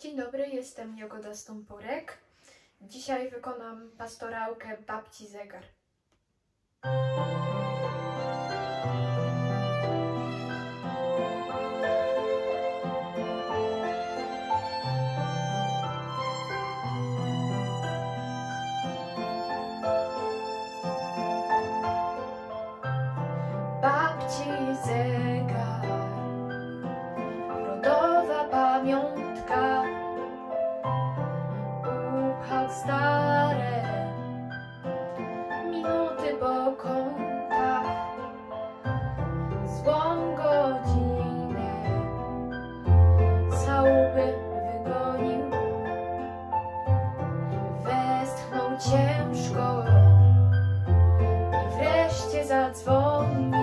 Dzień dobry, jestem Jagoda Stąporek. Dzisiaj wykonam pastorałkę Babci Zegar. Tak stare minuty po kątach, złą godzinę całuby wygonił, westchnął ciężko i wreszcie zadzwonił.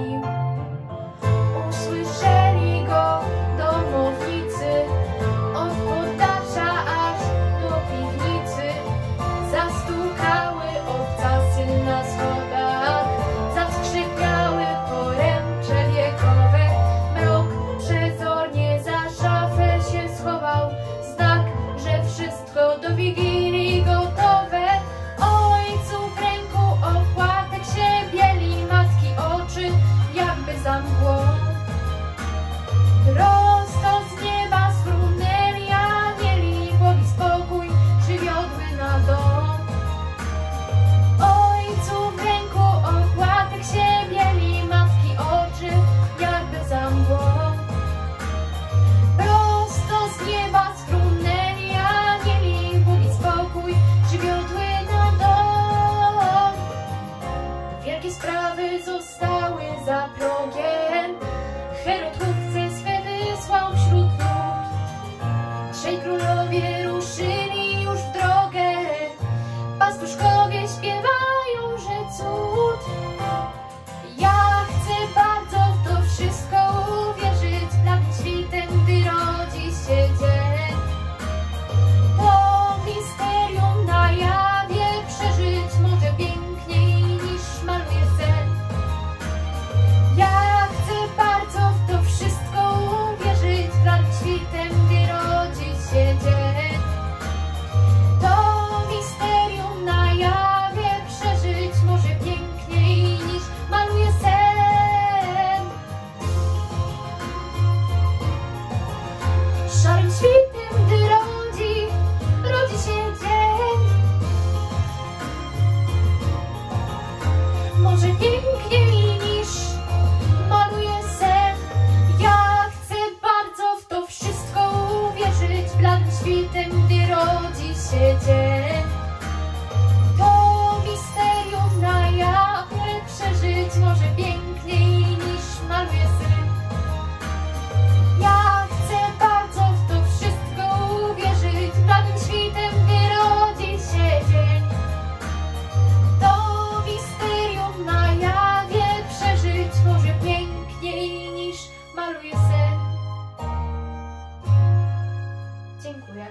za progiem. Herod chłopce swe wysłał wśród lud Trzej królowie ruszyli gdy rodzi się dzień. To misterium na jakie przeżyć może piękniej niż maluje syn. Ja chcę bardzo w to wszystko uwierzyć, bladym świtem, gdy rodzi się dzień. To misterium na jawie przeżyć może piękniej niż maluje syn. Dziękuję.